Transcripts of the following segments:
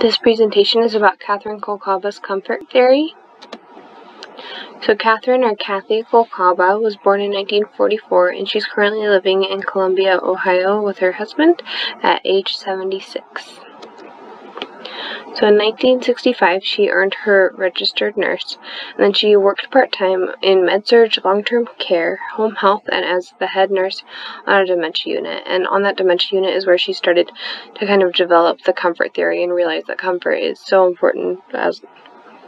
This presentation is about Katharine Kolcaba's comfort theory. So Katharine, or Kathy Kolcaba, was born in 1944 and she's currently living in Columbia, Ohio with her husband at age 76. So in 1965, she earned her registered nurse, and then she worked part-time in med-surg, long-term care, home health, and as the head nurse on a dementia unit. And on that dementia unit is where she started to kind of develop the comfort theory and realize that comfort is so important as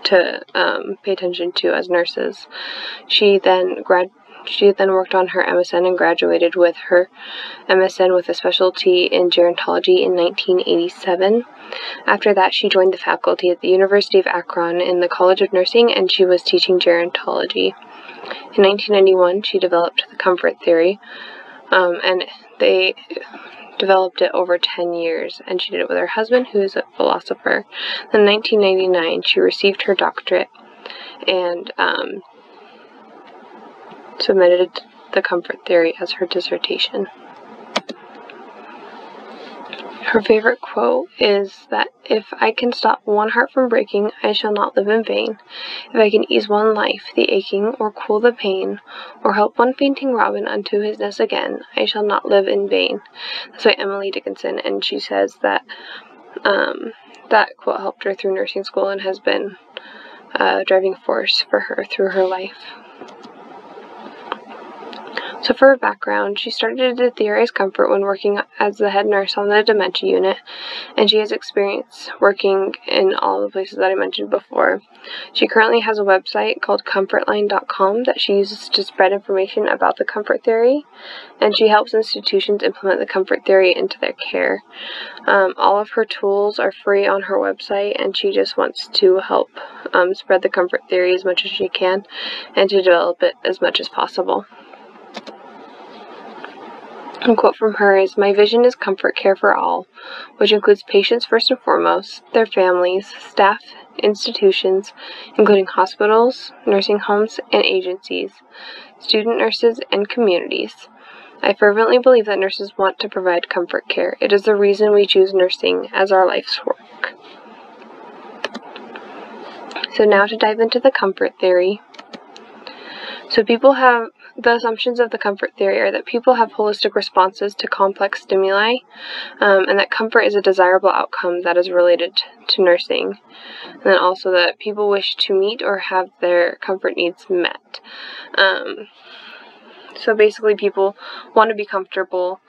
to um, pay attention to as nurses. She then grad she then worked on her MSN and graduated with her MSN with a specialty in gerontology in 1987. After that, she joined the faculty at the University of Akron in the College of Nursing and she was teaching gerontology. In 1991, she developed the comfort theory, um, and they developed it over 10 years, and she did it with her husband, who is a philosopher. In 1999, she received her doctorate and um, submitted the comfort theory as her dissertation. Her favorite quote is that if I can stop one heart from breaking, I shall not live in vain. If I can ease one life, the aching, or cool the pain, or help one fainting robin unto his nest again, I shall not live in vain. That's by Emily Dickinson, and she says that um, that quote helped her through nursing school and has been a driving force for her through her life. So for her background, she started to theorize comfort when working as the head nurse on the dementia unit, and she has experience working in all the places that I mentioned before. She currently has a website called comfortline.com that she uses to spread information about the comfort theory, and she helps institutions implement the comfort theory into their care. Um, all of her tools are free on her website, and she just wants to help um, spread the comfort theory as much as she can and to develop it as much as possible. A quote from her is My vision is comfort care for all, which includes patients first and foremost, their families, staff, institutions, including hospitals, nursing homes, and agencies, student nurses, and communities. I fervently believe that nurses want to provide comfort care. It is the reason we choose nursing as our life's work. So, now to dive into the comfort theory. So, people have the assumptions of the comfort theory are that people have holistic responses to complex stimuli, um, and that comfort is a desirable outcome that is related to nursing. And then also that people wish to meet or have their comfort needs met. Um, so basically, people want to be comfortable.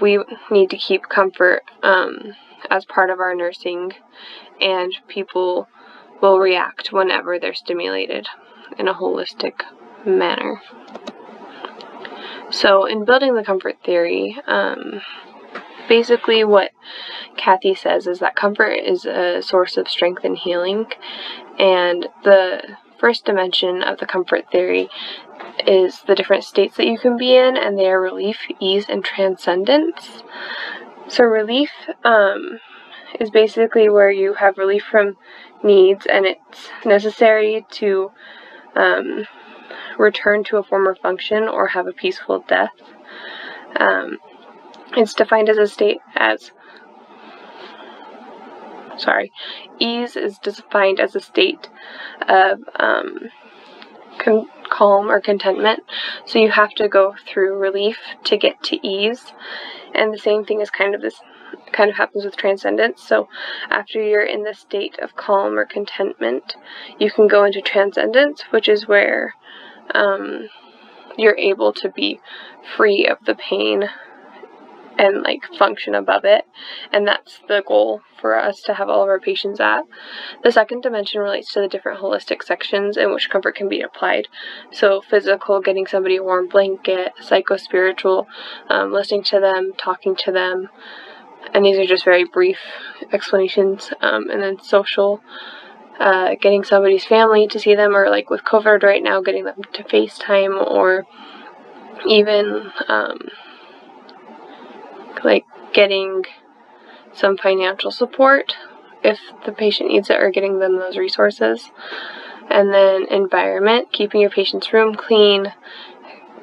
We need to keep comfort um, as part of our nursing, and people will react whenever they're stimulated in a holistic manner. So, in building the comfort theory, um, basically what Kathy says is that comfort is a source of strength and healing, and the first dimension of the comfort theory is the different states that you can be in, and they are relief, ease, and transcendence. So, relief um, is basically where you have relief from needs, and it's necessary to um, return to a former function or have a peaceful death. Um, it's defined as a state as sorry, ease is defined as a state of um, con- calm or contentment. So you have to go through relief to get to ease, and the same thing is kind of this kind of happens with transcendence. So after you're in the state of calm or contentment, you can go into transcendence, which is where um, you're able to be free of the pain and like function above it. And that's the goal for us to have all of our patients at. The second dimension relates to the different holistic sections in which comfort can be applied. So, physical, getting somebody a warm blanket, psycho spiritual, um, listening to them, talking to them. And these are just very brief explanations. Um, and then social, uh, getting somebody's family to see them, or like with COVID right now, getting them to FaceTime, or even um, like getting some financial support if the patient needs it, or getting them those resources. And then environment, keeping your patient's room clean,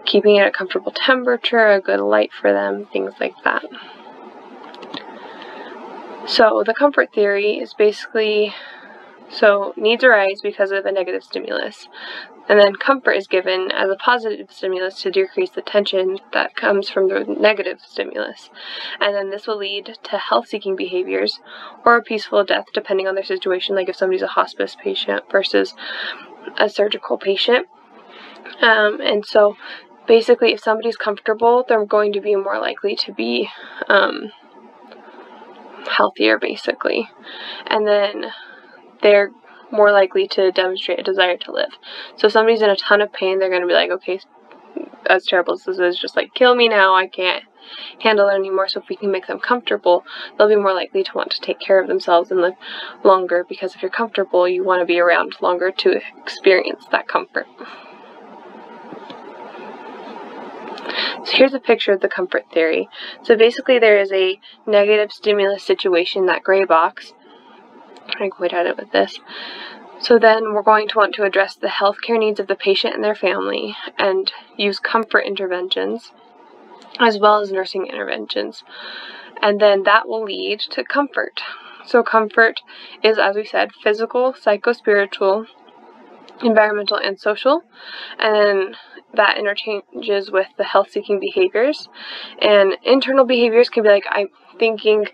keeping it at a comfortable temperature, a good light for them, things like that. So the comfort theory is basically so needs arise because of a negative stimulus. And then comfort is given as a positive stimulus to decrease the tension that comes from the negative stimulus. And then this will lead to health seeking behaviors or a peaceful death depending on their situation, like if somebody's a hospice patient versus a surgical patient. Um, and so basically, if somebody's comfortable, they're going to be more likely to be um, healthier, basically. And then they're more likely to demonstrate a desire to live. So if somebody's in a ton of pain, they're going to be like, okay, as terrible as this is, just like, kill me now, I can't handle it anymore. So if we can make them comfortable, they'll be more likely to want to take care of themselves and live longer because if you're comfortable, you want to be around longer to experience that comfort. So here's a picture of the comfort theory. So basically there is a negative stimulus situation, that gray box. At it with this. So then we're going to want to address the healthcare needs of the patient and their family and use comfort interventions as well as nursing interventions. And then that will lead to comfort. So comfort is, as we said, physical, psycho-spiritual, environmental, and social. And that interchanges with the health seeking behaviors. And internal behaviors can be like I'm thinking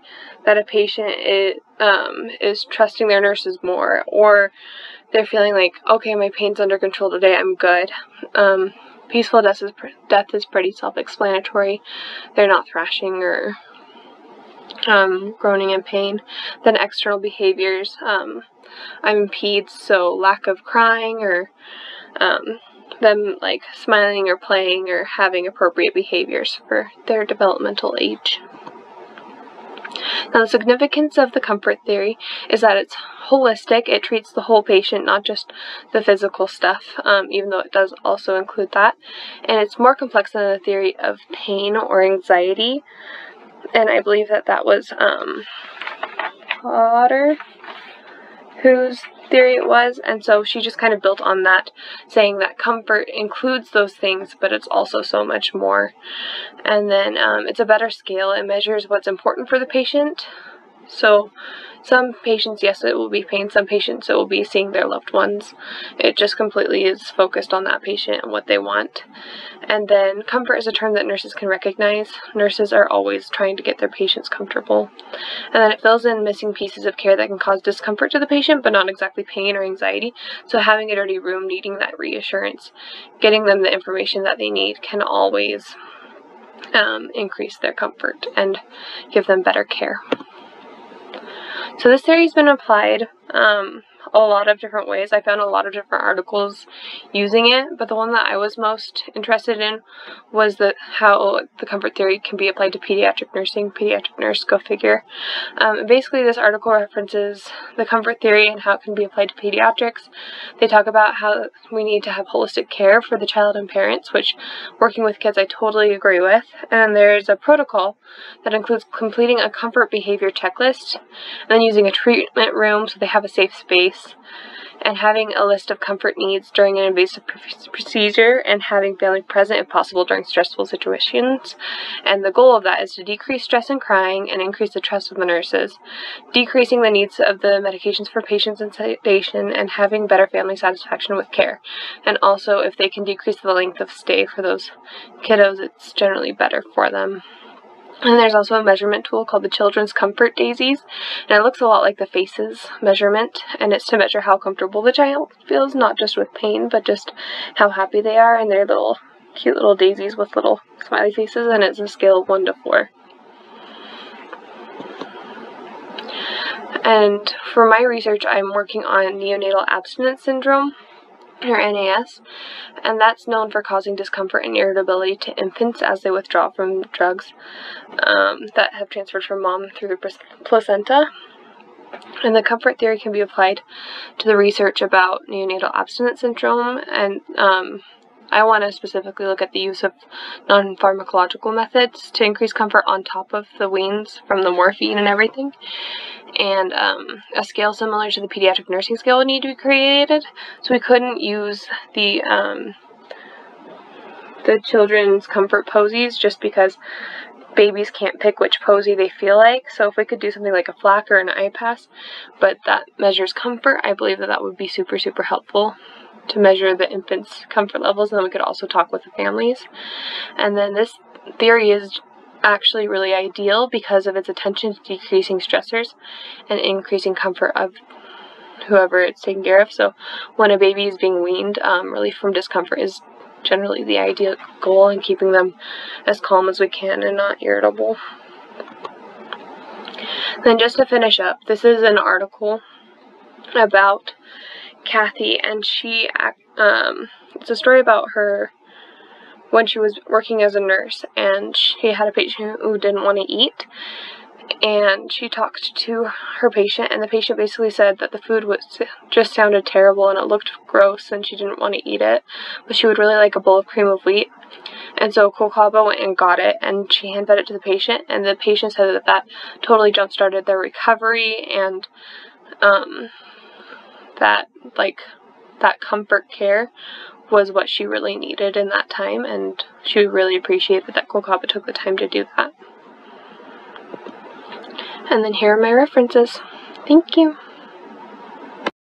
that a patient is, um, is trusting their nurses more, or they're feeling like, okay, my pain's under control today, I'm good. Um, peaceful death is, death is pretty self explanatory. They're not thrashing or um, groaning in pain. Then external behaviors. Um, I'm in peds, so lack of crying or um, them like smiling or playing or having appropriate behaviors for their developmental age. Now, the significance of the comfort theory is that it's holistic. It treats the whole patient, not just the physical stuff, um, even though it does also include that. And it's more complex than the theory of pain or anxiety. And I believe that that was um, Potter whose theory it was, and so she just kind of built on that, saying that comfort includes those things, but it's also so much more. And then um, it's a better scale, it measures what's important for the patient. So some patients, yes, it will be pain. Some patients, it will be seeing their loved ones. It just completely is focused on that patient and what they want. And then comfort is a term that nurses can recognize. Nurses are always trying to get their patients comfortable. And then it fills in missing pieces of care that can cause discomfort to the patient, but not exactly pain or anxiety. So having a dirty room, needing that reassurance, getting them the information that they need can always um, increase their comfort and give them better care. So this theory's been applied um, a lot of different ways. I found a lot of different articles using it, but the one that I was most interested in was the how the comfort theory can be applied to pediatric nursing. Pediatric nurse, go figure. Um, basically, this article references the comfort theory and how it can be applied to pediatrics. They talk about how we need to have holistic care for the child and parents, which working with kids I totally agree with. And there's a protocol that includes completing a comfort behavior checklist and then using a treatment room so they have a safe space and having a list of comfort needs during an invasive procedure and having family present if possible during stressful situations. And the goal of that is to decrease stress and crying and increase the trust of the nurses, decreasing the needs of the medications for patients and sedation, and having better family satisfaction with care. And also, if they can decrease the length of stay for those kiddos, it's generally better for them. And there's also a measurement tool called the Children's Comfort Daisies, and it looks a lot like the faces measurement, and it's to measure how comfortable the child feels, not just with pain, but just how happy they are, and they're little cute little daisies with little smiley faces, and it's a scale of 1 to 4. And for my research, I'm working on neonatal abstinence syndrome, or NAS, and that's known for causing discomfort and irritability to infants as they withdraw from drugs um, that have transferred from mom through the placenta. And the comfort theory can be applied to the research about neonatal abstinence syndrome and um, I want to specifically look at the use of non-pharmacological methods to increase comfort on top of the weans from the morphine and everything. And um, a scale similar to the pediatric nursing scale would need to be created. So we couldn't use the um, the children's comfort posies just because babies can't pick which posy they feel like. So if we could do something like a FLACC or an iPass, but that measures comfort, I believe that that would be super, super helpful to measure the infant's comfort levels. And then we could also talk with the families. And then this theory is actually really ideal because of its attention to decreasing stressors and increasing comfort of whoever it's taking care of. So when a baby is being weaned, um, relief from discomfort is generally the ideal goal in keeping them as calm as we can and not irritable. Then just to finish up, this is an article about Kathy and she, um, it's a story about her when she was working as a nurse and she had a patient who didn't want to eat and she talked to her patient and the patient basically said that the food was just sounded terrible and it looked gross and she didn't want to eat it but she would really like a bowl of cream of wheat and so Kolcaba went and got it and she handed it to the patient and the patient said that that totally jump started their recovery and um, that like that comfort care was what she really needed in that time and she really appreciated that Kolcaba took the time to do that. And then here are my references. Thank you.